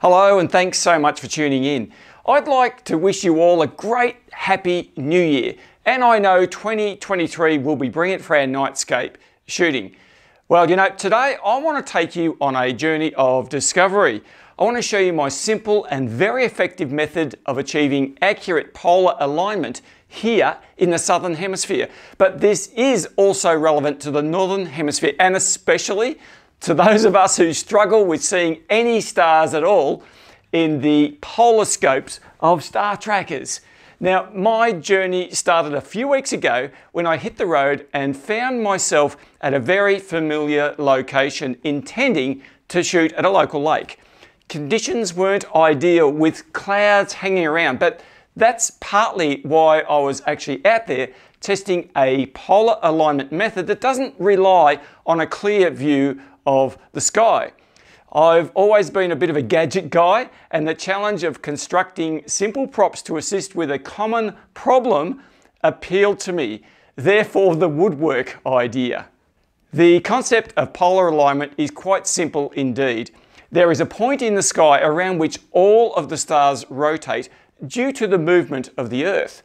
Hello, and thanks so much for tuning in. I'd like to wish you all a great, happy new year. And I know 2023 will be brilliant for our nightscape shooting. Well, you know, today I want to take you on a journey of discovery. I want to show you my simple and very effective method of achieving accurate polar alignment here in the southern hemisphere. But this is also relevant to the northern hemisphere and especially to those of us who struggle with seeing any stars at all in the polar scopes of star trackers. Now, my journey started a few weeks ago when I hit the road and found myself at a very familiar location intending to shoot at a local lake. Conditions weren't ideal with clouds hanging around, but that's partly why I was actually out there testing a polar alignment method that doesn't rely on a clear view of the sky. I've always been a bit of a gadget guy, and the challenge of constructing simple props to assist with a common problem appealed to me, therefore, the woodwork idea. The concept of polar alignment is quite simple indeed. There is a point in the sky around which all of the stars rotate due to the movement of the Earth.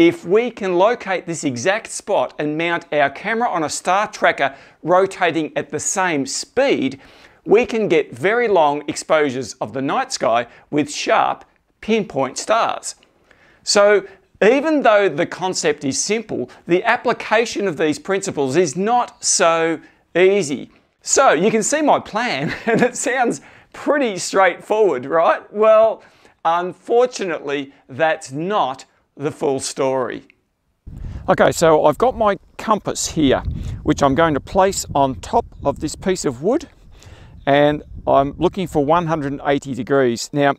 If we can locate this exact spot and mount our camera on a star tracker rotating at the same speed, we can get very long exposures of the night sky with sharp pinpoint stars. So even though the concept is simple, the application of these principles is not so easy. So you can see my plan and it sounds pretty straightforward, right? Well, unfortunately, that's not the full story. Okay, so I've got my compass here, which I'm going to place on top of this piece of wood, and I'm looking for 180 degrees. Now,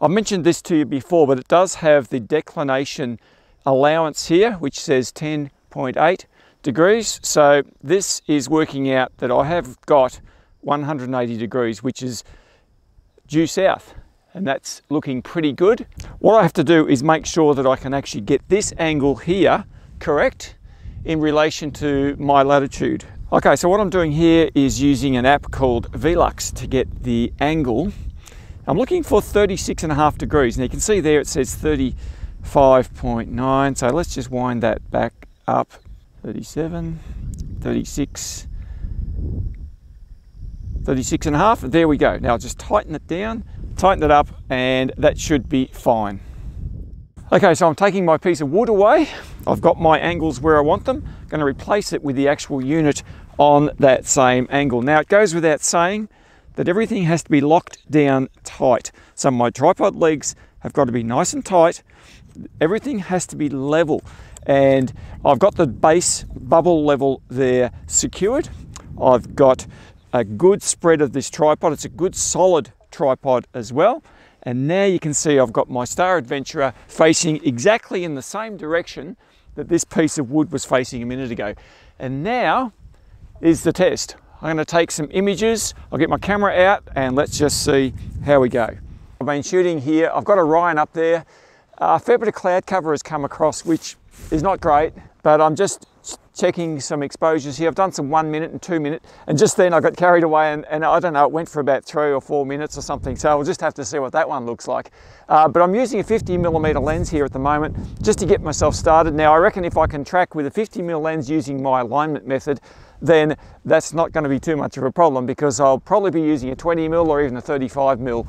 I mentioned this to you before, but it does have the declination allowance here, which says 10.8 degrees. So this is working out that I have got 180 degrees, which is due south and that's looking pretty good. What I have to do is make sure that I can actually get this angle here correct in relation to my latitude. Okay, so what I'm doing here is using an app called Velux to get the angle. I'm looking for 36 and a half degrees. Now you can see there it says 35.9. So let's just wind that back up. 37, 36, 36 and a half. There we go. Now just tighten it down tighten it up and that should be fine. Okay, so I'm taking my piece of wood away. I've got my angles where I want them. I'm going to replace it with the actual unit on that same angle. Now it goes without saying that everything has to be locked down tight. So my tripod legs have got to be nice and tight. Everything has to be level. And I've got the base bubble level there secured. I've got a good spread of this tripod. It's a good solid tripod as well. And now you can see I've got my Star Adventurer facing exactly in the same direction that this piece of wood was facing a minute ago. And now is the test. I'm going to take some images, I'll get my camera out and let's just see how we go. I've been shooting here, I've got Orion up there. Uh, a fair bit of cloud cover has come across, which is not great, but I'm just checking some exposures here. I've done some one minute and two minute, and just then I got carried away and, and I don't know, it went for about three or four minutes or something. So we'll just have to see what that one looks like. Uh, but I'm using a 50 millimeter lens here at the moment just to get myself started. Now I reckon if I can track with a 50 mm lens using my alignment method, then that's not going to be too much of a problem because I'll probably be using a 20 mm or even a 35 mm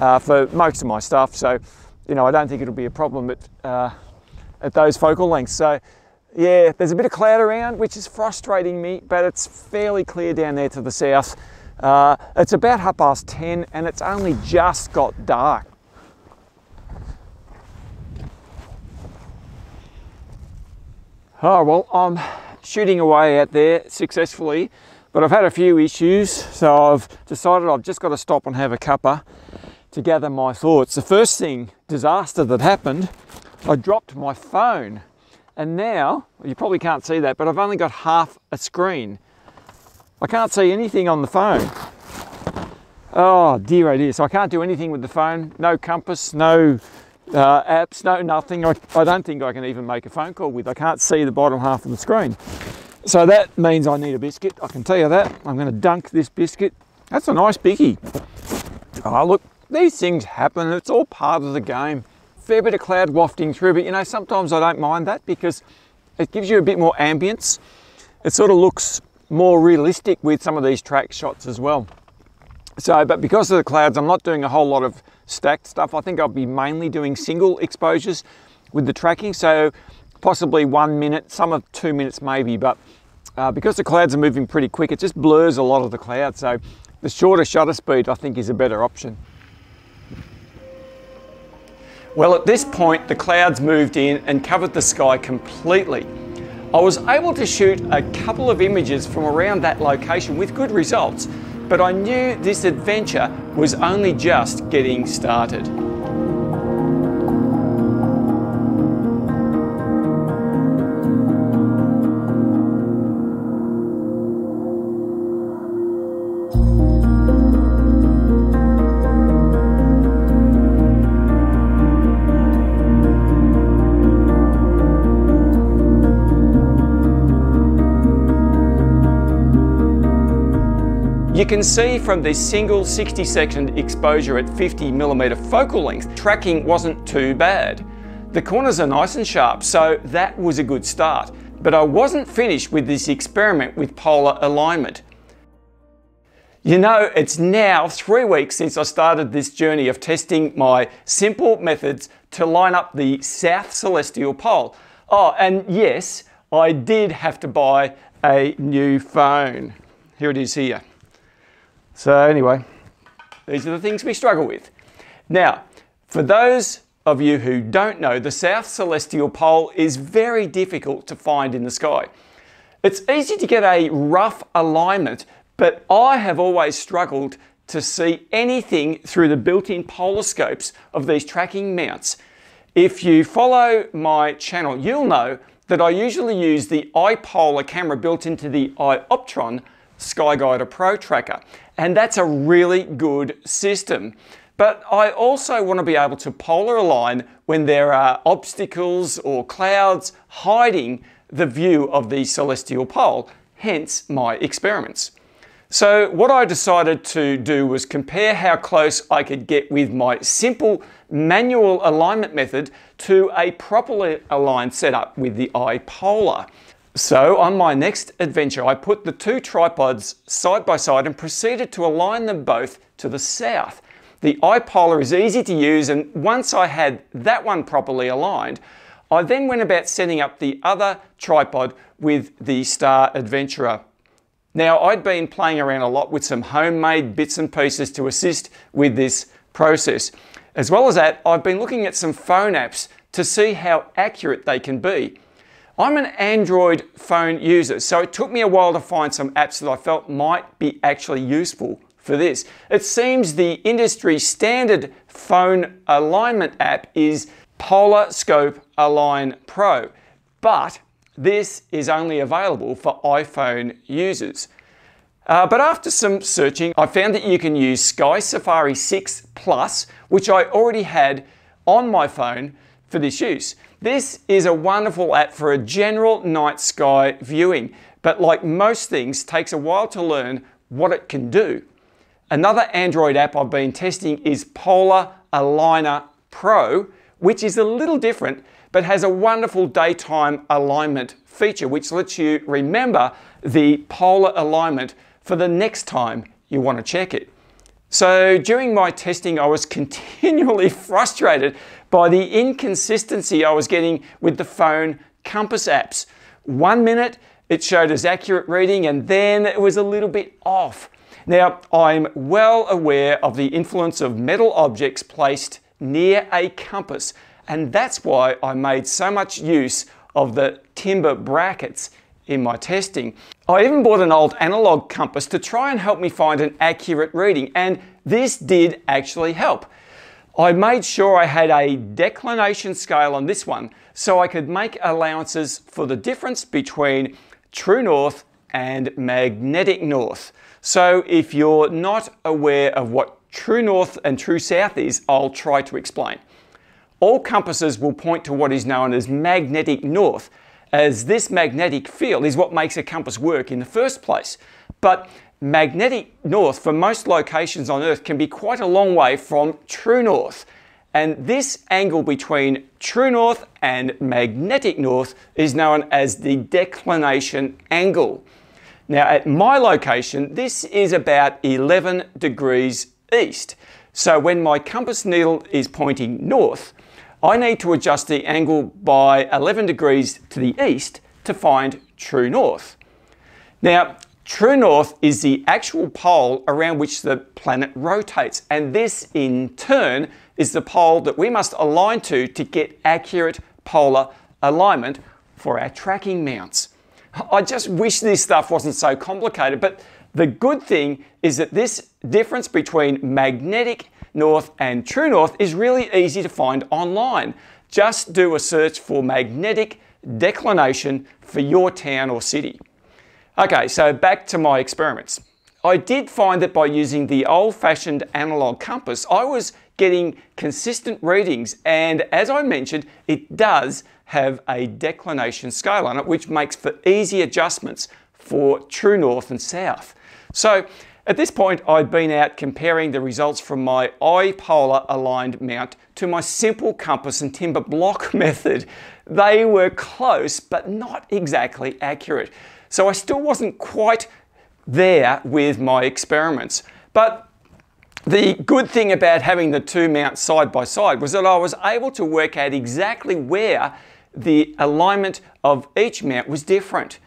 uh, for most of my stuff. So, you know, I don't think it'll be a problem at, uh, at those focal lengths. So yeah, there's a bit of cloud around, which is frustrating me, but it's fairly clear down there to the south. Uh, it's about half past 10 and it's only just got dark. Oh, well, I'm shooting away out there successfully, but I've had a few issues, so I've decided I've just got to stop and have a cuppa to gather my thoughts. The first thing, disaster that happened, I dropped my phone and now, you probably can't see that, but I've only got half a screen. I can't see anything on the phone. Oh dear, oh dear. So I can't do anything with the phone. No compass, no uh, apps, no nothing. I, I don't think I can even make a phone call with. I can't see the bottom half of the screen. So that means I need a biscuit. I can tell you that. I'm going to dunk this biscuit. That's a nice biggie. Oh, look, these things happen. It's all part of the game. Fair bit of cloud wafting through, but you know, sometimes I don't mind that because it gives you a bit more ambience. It sort of looks more realistic with some of these track shots as well. So, but because of the clouds, I'm not doing a whole lot of stacked stuff. I think I'll be mainly doing single exposures with the tracking. So possibly one minute, some of two minutes maybe, but uh, because the clouds are moving pretty quick, it just blurs a lot of the clouds. So the shorter shutter speed, I think, is a better option. Well, at this point, the clouds moved in and covered the sky completely. I was able to shoot a couple of images from around that location with good results, but I knew this adventure was only just getting started. You can see from this single 60 second exposure at 50mm focal length, tracking wasn't too bad. The corners are nice and sharp, so that was a good start. But I wasn't finished with this experiment with polar alignment. You know, it's now three weeks since I started this journey of testing my simple methods to line up the South Celestial Pole. Oh, and yes, I did have to buy a new phone. Here it is here. So anyway, these are the things we struggle with. Now, for those of you who don't know, the South Celestial Pole is very difficult to find in the sky. It's easy to get a rough alignment, but I have always struggled to see anything through the built-in polar scopes of these tracking mounts. If you follow my channel, you'll know that I usually use the iPolar camera built into the iOptron SkyGuider Pro tracker. And that's a really good system. But I also want to be able to polar align when there are obstacles or clouds hiding the view of the celestial pole, hence my experiments. So what I decided to do was compare how close I could get with my simple manual alignment method to a properly aligned setup with the iPolar. So on my next adventure, I put the two tripods side by side and proceeded to align them both to the south. The iPolar is easy to use and once I had that one properly aligned, I then went about setting up the other tripod with the Star Adventurer. Now I'd been playing around a lot with some homemade bits and pieces to assist with this process. As well as that, I've been looking at some phone apps to see how accurate they can be. I'm an Android phone user, so it took me a while to find some apps that I felt might be actually useful for this. It seems the industry standard phone alignment app is Polar Scope Align Pro, but this is only available for iPhone users. Uh, but after some searching, I found that you can use Sky Safari 6 Plus, which I already had on my phone for this use. This is a wonderful app for a general night sky viewing, but like most things, takes a while to learn what it can do. Another Android app I've been testing is Polar Aligner Pro, which is a little different, but has a wonderful daytime alignment feature, which lets you remember the polar alignment for the next time you want to check it. So during my testing, I was continually frustrated by the inconsistency I was getting with the phone compass apps. One minute it showed as accurate reading and then it was a little bit off. Now, I'm well aware of the influence of metal objects placed near a compass, and that's why I made so much use of the timber brackets in my testing. I even bought an old analog compass to try and help me find an accurate reading, and this did actually help. I made sure I had a declination scale on this one so I could make allowances for the difference between true north and magnetic north. So if you're not aware of what true north and true south is, I'll try to explain. All compasses will point to what is known as magnetic north, as this magnetic field is what makes a compass work in the first place. But magnetic north for most locations on Earth can be quite a long way from true north. And this angle between true north and magnetic north is known as the declination angle. Now at my location, this is about 11 degrees east. So when my compass needle is pointing north, I need to adjust the angle by 11 degrees to the east to find true north. Now, true north is the actual pole around which the planet rotates, and this in turn is the pole that we must align to to get accurate polar alignment for our tracking mounts. I just wish this stuff wasn't so complicated, but the good thing is that this difference between magnetic north and true north is really easy to find online. Just do a search for magnetic declination for your town or city. Okay, so back to my experiments. I did find that by using the old-fashioned analog compass, I was getting consistent readings and as I mentioned, it does have a declination scale on it which makes for easy adjustments for true north and south. So at this point I'd been out comparing the results from my iPolar aligned mount to my simple compass and timber block method. They were close but not exactly accurate. So I still wasn't quite there with my experiments. But the good thing about having the two mounts side by side was that I was able to work out exactly where the alignment of each mount was different.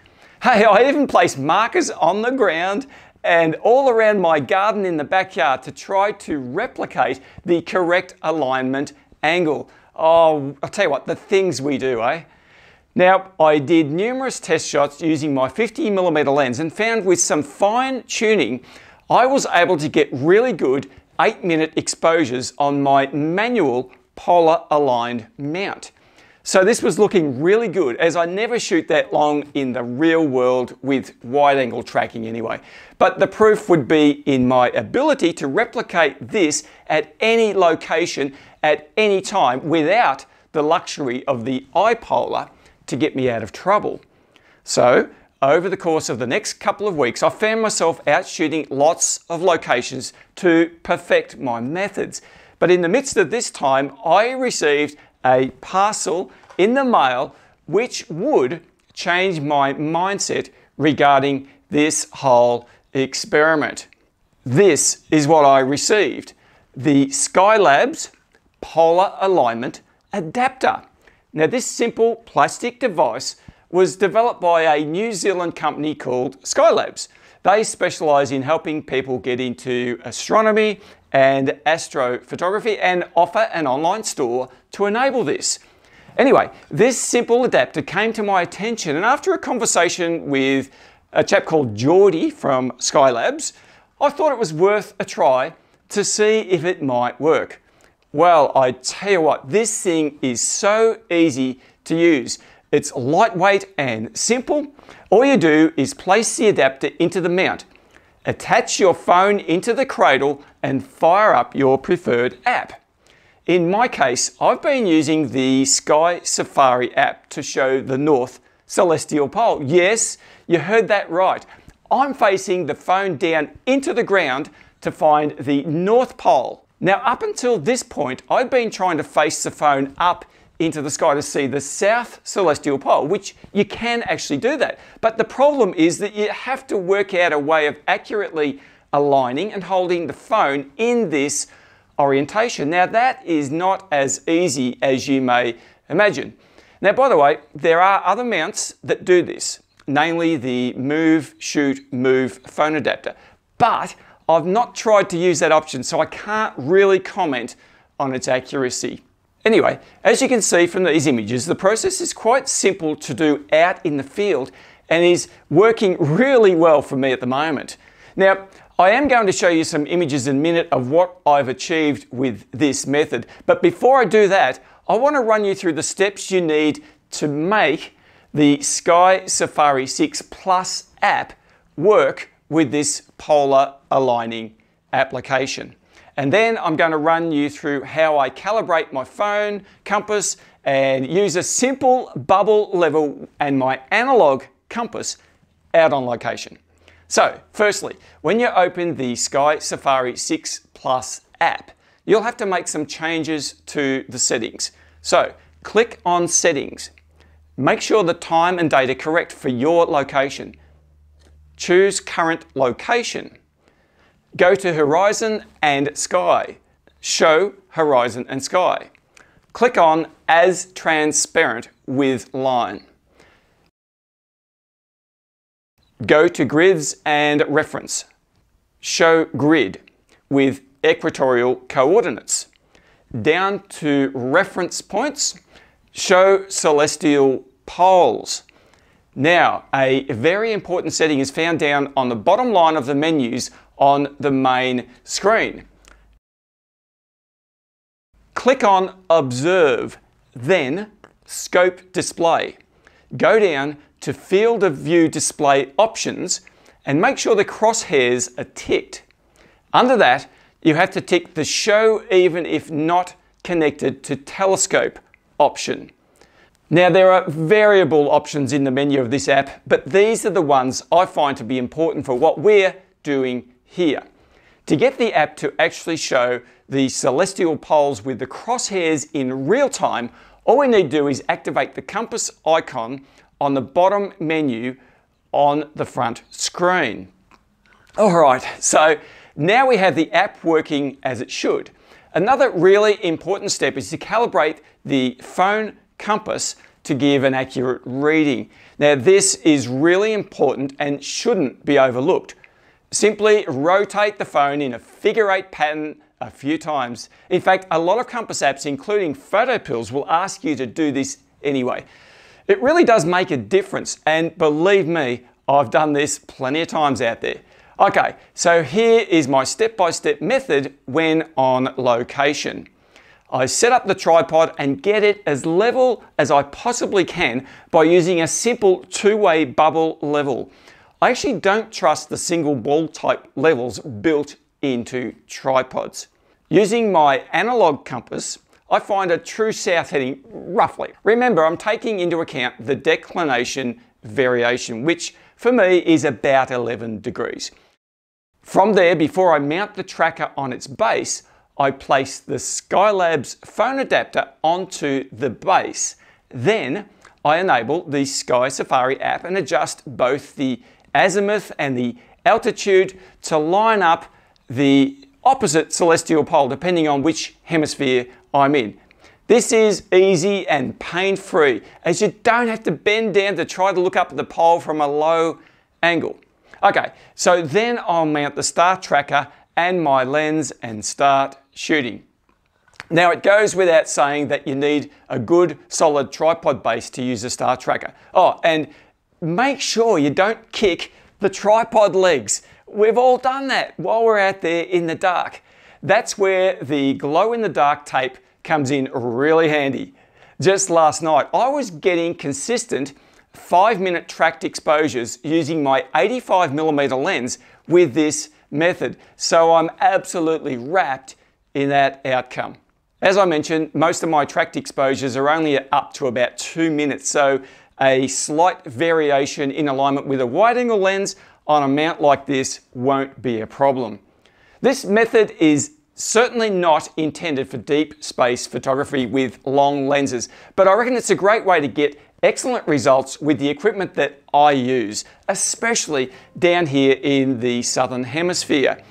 Hey, I even placed markers on the ground and all around my garden in the backyard to try to replicate the correct alignment angle. Oh, I'll tell you what, the things we do, eh? Now, I did numerous test shots using my 50mm lens and found with some fine tuning, I was able to get really good 8 minute exposures on my manual polar aligned mount. So this was looking really good as I never shoot that long in the real world with wide angle tracking anyway. But the proof would be in my ability to replicate this at any location at any time without the luxury of the iPolar to get me out of trouble. So, over the course of the next couple of weeks, I found myself out shooting lots of locations to perfect my methods. But in the midst of this time, I received a parcel in the mail which would change my mindset regarding this whole experiment. This is what I received the Skylabs Polar Alignment Adapter. Now, this simple plastic device was developed by a New Zealand company called Skylabs. They specialize in helping people get into astronomy and astrophotography and offer an online store to enable this. Anyway, this simple adapter came to my attention and after a conversation with a chap called Geordie from Skylabs, I thought it was worth a try to see if it might work. Well, I tell you what, this thing is so easy to use. It's lightweight and simple. All you do is place the adapter into the mount, attach your phone into the cradle and fire up your preferred app. In my case, I've been using the Sky Safari app to show the North Celestial Pole. Yes, you heard that right. I'm facing the phone down into the ground to find the North Pole. Now, up until this point, I've been trying to face the phone up into the sky to see the south celestial pole, which you can actually do that. But the problem is that you have to work out a way of accurately aligning and holding the phone in this orientation. Now, that is not as easy as you may imagine. Now, by the way, there are other mounts that do this, namely the Move, Shoot, Move phone adapter. But I've not tried to use that option, so I can't really comment on its accuracy. Anyway, as you can see from these images, the process is quite simple to do out in the field and is working really well for me at the moment. Now, I am going to show you some images in a minute of what I've achieved with this method, but before I do that, I want to run you through the steps you need to make the Sky Safari 6 Plus app work with this polar aligning application. And then I'm going to run you through how I calibrate my phone, compass, and use a simple bubble level and my analog compass out on location. So, firstly, when you open the Sky Safari 6 Plus app, you'll have to make some changes to the settings. So, click on Settings. Make sure the time and date are correct for your location. Choose Current Location. Go to Horizon and Sky. Show Horizon and Sky. Click on As Transparent with Line. Go to Grids and Reference. Show Grid with equatorial coordinates. Down to Reference Points, show celestial poles. Now, a very important setting is found down on the bottom line of the menus on the main screen. Click on Observe, then Scope Display. Go down to Field of View Display Options and make sure the crosshairs are ticked. Under that, you have to tick the Show Even If Not Connected to Telescope option. Now there are variable options in the menu of this app, but these are the ones I find to be important for what we're doing here. To get the app to actually show the celestial poles with the crosshairs in real time, all we need to do is activate the compass icon on the bottom menu on the front screen. All right, so now we have the app working as it should. Another really important step is to calibrate the phone compass to give an accurate reading. Now this is really important and shouldn't be overlooked. Simply rotate the phone in a figure eight pattern a few times. In fact, a lot of compass apps, including Photopills, will ask you to do this anyway. It really does make a difference, and believe me, I've done this plenty of times out there. Okay, so here is my step-by-step -step method when on location. I set up the tripod and get it as level as I possibly can by using a simple two-way bubble level. I actually don't trust the single ball type levels built into tripods. Using my analog compass, I find a true south heading roughly. Remember, I'm taking into account the declination variation, which for me is about 11 degrees. From there, before I mount the tracker on its base, I place the Skylabs phone adapter onto the base. Then I enable the Sky Safari app and adjust both the azimuth and the altitude to line up the opposite celestial pole depending on which hemisphere I'm in. This is easy and pain-free as you don't have to bend down to try to look up at the pole from a low angle. Okay, so then I'll mount the star tracker and my lens and start shooting. Now it goes without saying that you need a good solid tripod base to use a star tracker. Oh, and make sure you don't kick the tripod legs. We've all done that while we're out there in the dark. That's where the glow in the dark tape comes in really handy. Just last night, I was getting consistent five minute tracked exposures using my 85 millimeter lens with this method. So I'm absolutely wrapped in that outcome. As I mentioned, most of my tracked exposures are only up to about two minutes. So a slight variation in alignment with a wide angle lens on a mount like this won't be a problem. This method is certainly not intended for deep space photography with long lenses, but I reckon it's a great way to get excellent results with the equipment that I use, especially down here in the Southern Hemisphere.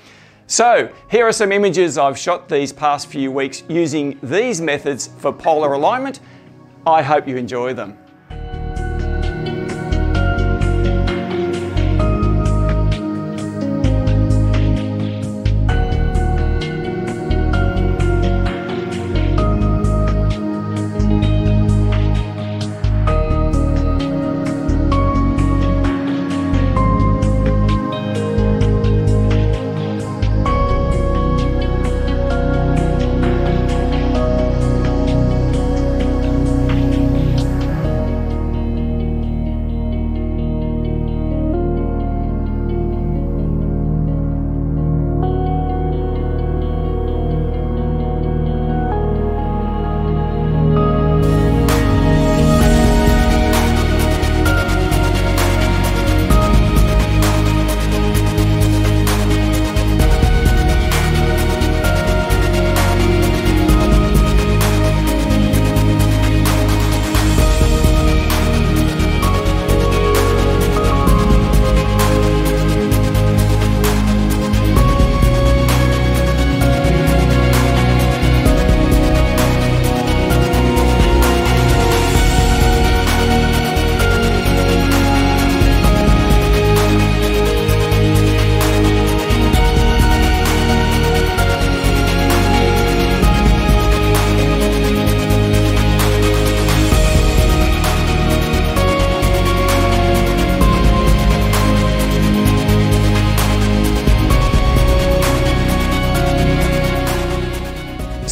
So here are some images I've shot these past few weeks using these methods for polar alignment. I hope you enjoy them.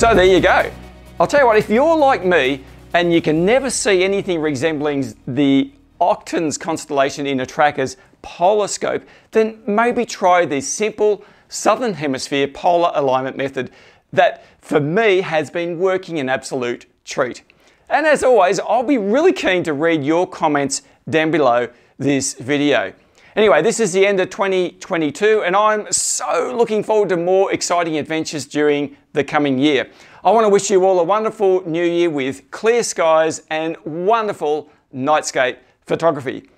So there you go. I'll tell you what, if you're like me and you can never see anything resembling the Octans constellation in a tracker's polar scope, then maybe try this simple Southern Hemisphere polar alignment method that for me has been working an absolute treat. And as always, I'll be really keen to read your comments down below this video. Anyway, this is the end of 2022 and I'm so looking forward to more exciting adventures during the coming year. I want to wish you all a wonderful new year with clear skies and wonderful nightscape photography.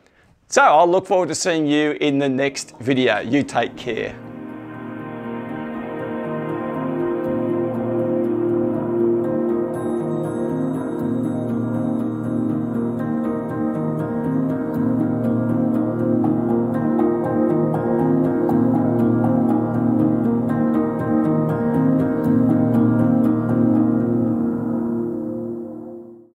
So I'll look forward to seeing you in the next video. You take care.